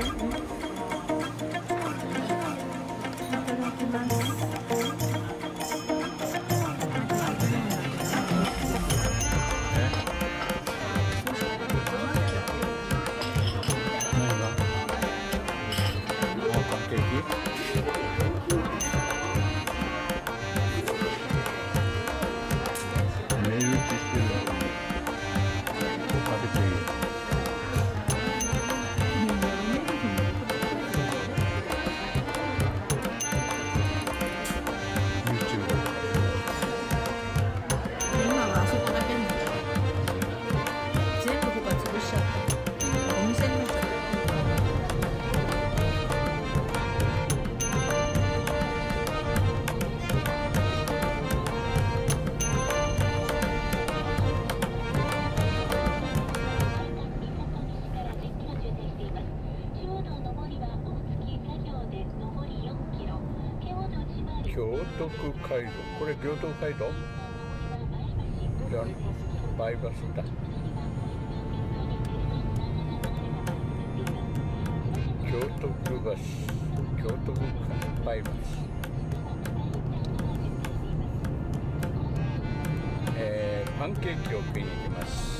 음. 徳街道これ行徳街道じゃバイパスだ。京徳橋京徳バイパス。えー、パンケーキを食いに行きます。